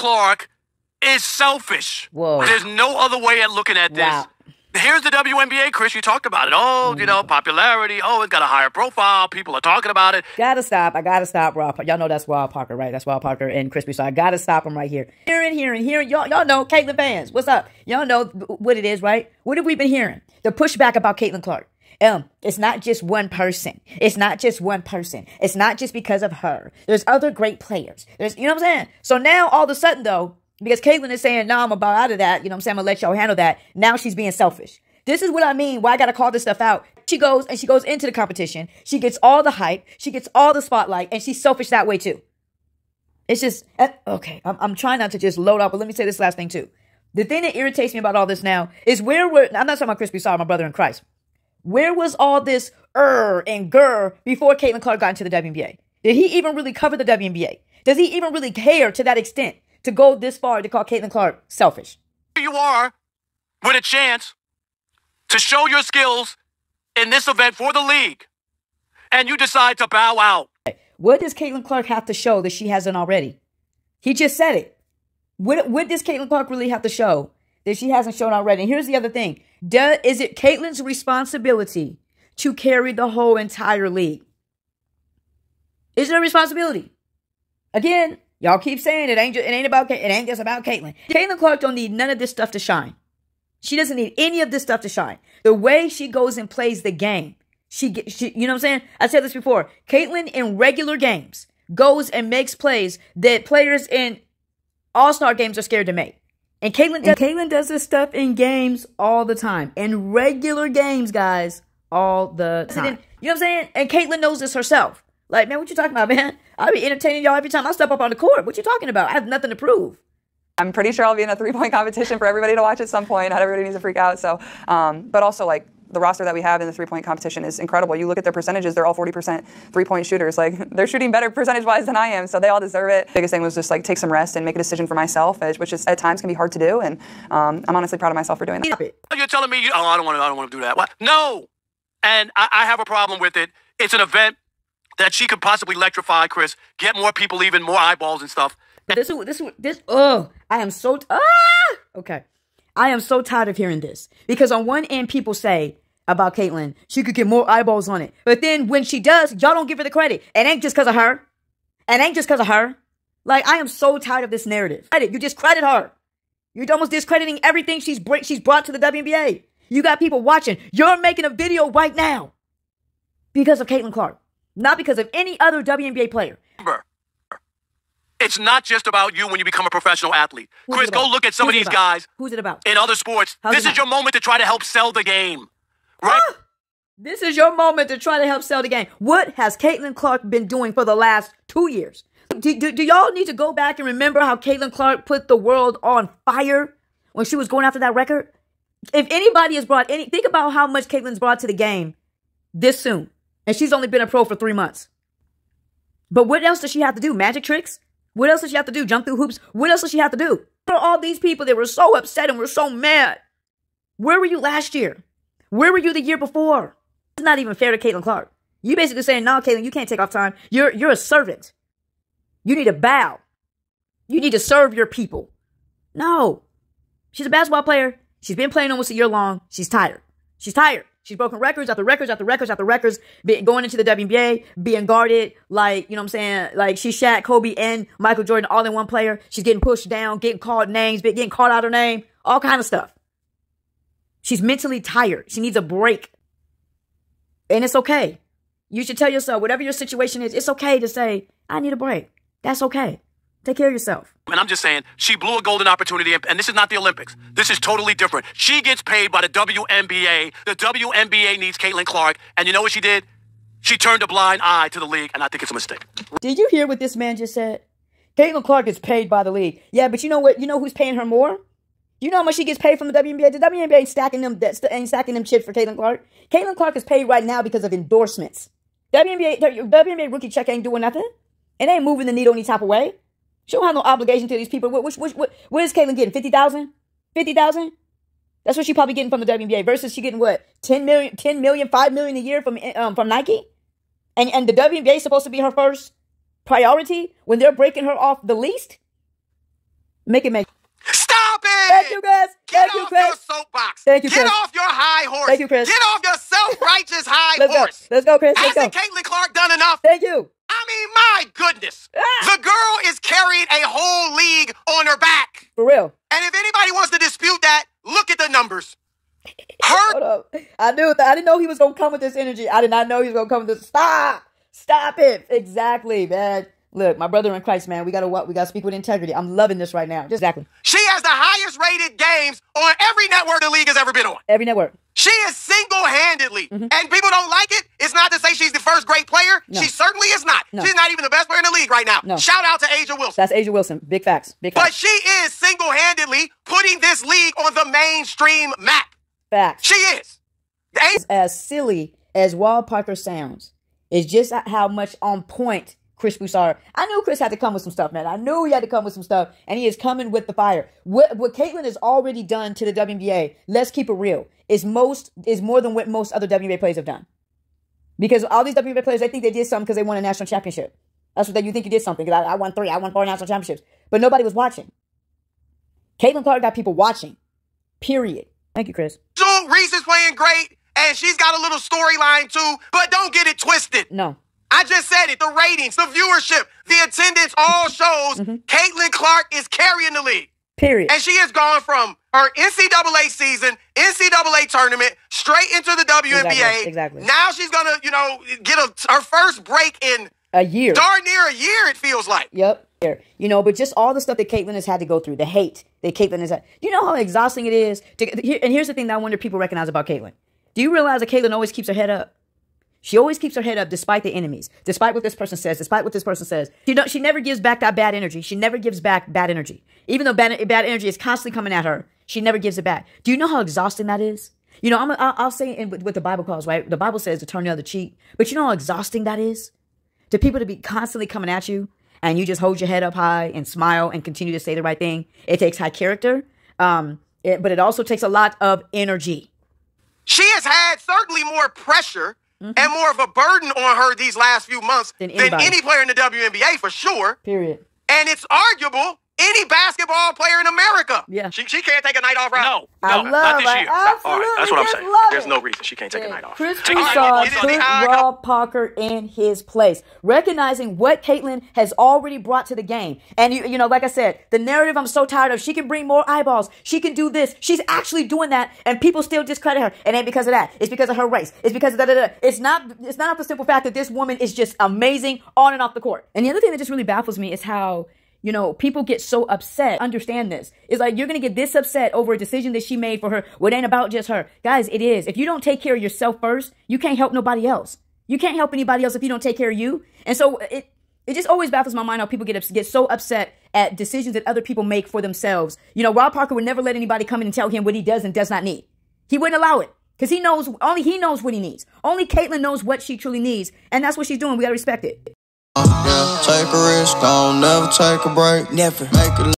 Clark is selfish. Whoa. There's no other way at looking at this. Wow. Here's the WNBA, Chris. You talked about it. Oh, you know, popularity. Oh, it's got a higher profile. People are talking about it. Gotta stop. I gotta stop Rob. Y'all know that's Rob Parker, right? That's Rob Parker and Crispy. So I gotta stop him right here. Hearing, hearing, hearing. Y'all, y'all know Caitlin fans. What's up? Y'all know what it is, right? What have we been hearing? The pushback about Caitlin Clark. Um, it's not just one person. It's not just one person. It's not just because of her. There's other great players. There's, you know what I'm saying? So now all of a sudden though, because Caitlin is saying, no, I'm about out of that. You know what I'm saying? I'm gonna let y'all handle that. Now she's being selfish. This is what I mean. Why I gotta call this stuff out. She goes and she goes into the competition. She gets all the hype. She gets all the spotlight, and she's selfish that way too. It's just uh, okay. I'm, I'm trying not to just load up, but let me say this last thing too. The thing that irritates me about all this now is where we're, I'm not talking about Crispy Sorry, my brother in Christ. Where was all this er and gur before Caitlin Clark got into the WNBA? Did he even really cover the WNBA? Does he even really care to that extent to go this far to call Caitlin Clark selfish? Here you are with a chance to show your skills in this event for the league, and you decide to bow out. What does Caitlin Clark have to show that she hasn't already? He just said it. What, what does Caitlin Clark really have to show that she hasn't shown already? And here's the other thing. Is it Caitlin's responsibility to carry the whole entire league? Is it a responsibility? Again, y'all keep saying it ain't just, it ain't about it ain't just about Caitlin. Caitlin Clark don't need none of this stuff to shine. She doesn't need any of this stuff to shine. The way she goes and plays the game, she, she you know what I'm saying? I said this before. Caitlin in regular games goes and makes plays that players in all star games are scared to make. And Caitlin does, Caitlin does this stuff in games all the time. In regular games, guys, all the time. You know what I'm saying? And Caitlin knows this herself. Like, man, what you talking about, man? I'll be entertaining y'all every time I step up on the court. What you talking about? I have nothing to prove. I'm pretty sure I'll be in a three-point competition for everybody to watch at some point. Not everybody needs to freak out. So, um, but also like the roster that we have in the three-point competition is incredible. You look at their percentages; they're all 40% three-point shooters. Like they're shooting better percentage-wise than I am, so they all deserve it. Biggest thing was just like take some rest and make a decision for myself, which- which is at times can be hard to do. And um, I'm honestly proud of myself for doing that. Stop it. You're telling me, you, oh, I don't want to, I don't want to do that. What? No. And I, I have a problem with it. It's an event that she could possibly electrify, Chris, get more people, even more eyeballs and stuff. But this is this is this. Oh, I am so ah. Okay, I am so tired of hearing this because on one end people say about Caitlin she could get more eyeballs on it, but then when she does, y'all don't give her the credit. It ain't just because of her. It ain't just because of her. Like I am so tired of this narrative. You discredit her. You're almost discrediting everything she's br- she's brought to the WNBA. You got people watching. You're making a video right now because of Caitlin Clark, not because of any other WNBA player. Remember, it's not just about you when you become a professional athlete. Who's Chris, go look at some Who's of these about? guys Who's it about? in other sports. How's this is your moment to try to help sell the game. Right? Ah! This is your moment to try to help sell the game. What has Caitlin Clark been doing for the last two years? Do, do, do y'all need to go back and remember how Caitlin Clark put the world on fire when she was going after that record? If anybody has brought any, think about how much Caitlin's brought to the game this soon. And she's only been a pro for three months. But what else does she have to do? Magic tricks? What else does she have to do? Jump through hoops? What else does she have to do? All these people that were so upset and were so mad. Where were you last year? Where were you the year before? It's not even fair to Caitlin Clark. You basically saying, no, Caitlin, you can't take off time. You're you're a servant. You need to bow. You need to serve your people. No. She's a basketball player. She's been playing almost a year long. She's tired. She's tired. She's broken records after records after records after records, be, going into the WNBA, being guarded like, you know what I'm saying? Like she's Shaq, Kobe, and Michael Jordan all in one player. She's getting pushed down, getting called names, getting called out her name, all kind of stuff. She's mentally tired. She needs a break. And it's okay. You should tell yourself, whatever your situation is, it's okay to say, I need a break. That's okay. Take care of yourself. And I'm just saying, she blew a golden opportunity, and this is not the Olympics. This is totally different. She gets paid by the WNBA. The WNBA needs Caitlin Clark, and you know what she did? She turned a blind eye to the league, and I think it's a mistake. Did you hear what this man just said? Caitlin Clark is paid by the league. Yeah, but you know what? You know who's paying her more? You know how much she gets paid from the WNBA? The WNBA ain't stacking them, ain't stacking them chips for Caitlin Clark. Caitlin Clark is paid right now because of endorsements. WNBA, WNBA rookie check ain't doing nothing. It ain't moving the needle any type of way. She don't have no obligation to these people. What, what, what, what, is Caitlin getting? 50000 50000 That's what she probably getting from the WNBA versus she getting what? 10 million, 10 million, 5 million a year from, um, from Nike? And, and the WNBA is supposed to be her first priority when they're breaking her off the least? Make it make. Stop it! Thank you, Chris. Get Thank you, off your Chris. soapbox. Thank you, Chris. Get Chris. off your high horse. Thank you, Chris. Get off your self-righteous high Let's go. horse. Let's go, Chris. Let's go. Hasn't Caitlin Clark done enough? Thank you. Mean, my goodness. Ah. The girl is carrying a whole league on her back. For real. And if anybody wants to dispute that, look at the numbers. Her Hold up. I knew that. I didn't know he was gonna come with this energy. I did not know he was gonna come with this. Stop. Stop it. Exactly, man. Look, my brother in Christ, man. We gotta what? We gotta speak with integrity. I'm loving this right now. Exactly. She has the highest rated games on every network the league has ever been on. Every network. She is single handedly. And people don't like it. It's not to say she's the first great player. Mm-hmm. No. She certainly is not. No. She's not even the best player in the league right now. No. Shout out to A'ja Wilson. That's A'ja Wilson. Big facts. Big But she is single handedly putting this league on the mainstream map. Facts. She is. Ain't- as silly as Wall Parker sounds, is just how much on point Chris Broussard. I knew Chris had to come with some stuff, man. I knew he had to come with some stuff, and he is coming with the fire. What what Caitlin has already done to the WNBA, let's keep it real, is most is more than what most other WNBA players have done. Because all these WNBA players, they think they did something because they won a national championship. That's what they, you think you did something. 'Cause I, I won three, I won four national championships, but nobody was watching. Caitlin Clark got people watching. Period. Thank you, Chris. Angel Reese is playing great, and she's got a little storyline too, but don't get it twisted. No. I just said it. The ratings, the viewership, the attendance all shows Mm-hmm. Caitlin Clark is carrying the league. Period. And she has gone from her NCAA season, NCAA tournament, straight into the WNBA. Exactly, exactly. Now she's gonna, you know, get a, her first break in A year. darn near a year. It feels like. Yep. You know, but just all the stuff that Caitlin has had to go through, the hate that Caitlin has had. You know how exhausting it is? To, and here's the thing that I wonder people recognize about Caitlin. Do you realize that Caitlin always keeps her head up? She always keeps her head up despite the enemies, despite what this person says, despite what this person says. She don't, she never gives back that bad energy. She never gives back bad energy. Even though bad, bad energy is constantly coming at her, she never gives it back. Do you know how exhausting that is? You know, I'm, I'll, I'll say in what the Bible calls, right? The Bible says to turn the other cheek. But you know how exhausting that is? to people to be constantly coming at you and you just hold your head up high and smile and continue to say the right thing. It takes high character, um, it, but it also takes a lot of energy. She has had certainly more pressure and more of a burden on her these last few months Mm-hmm. Than than, any player in the WNBA for sure. Period. And it's arguable any basketball player in America. Yeah. She, she can't take a night off, right? No, I no, love not this it. year. Absolutely, All right, that's what I'm saying. There's no reason she can't take a night off. Chris Take a Broussard off. It is put. Rob Parker in his place, recognizing what Caitlin has already brought to the game. And you, you know, like I said, the narrative I'm so tired of. She can bring more eyeballs. She can do this. She's actually doing that, and people still discredit her. And ain't because of that. It's because of her race. It's because of da da da. It's not. It's not the simple fact that this woman is just amazing on and off the court. And the other thing that just really baffles me is how you know, people get so upset. Understand this. It's like you're gonna get this upset over a decision that she made for her. Well, it ain't about just her. Guys, it is. If you don't take care of yourself first, you can't help nobody else. You can't help anybody else if you don't take care of you. And so it it just always baffles my mind how people get get so upset at decisions that other people make for themselves. You know, Rob Parker would never let anybody come in and tell him what he does and does not need. He wouldn't allow it. Because he knows only he knows what he needs. Only Caitlin knows what she truly needs. And that's what she's doing. We gotta respect it. Yeah, take a risk, don't never take a break. Never make a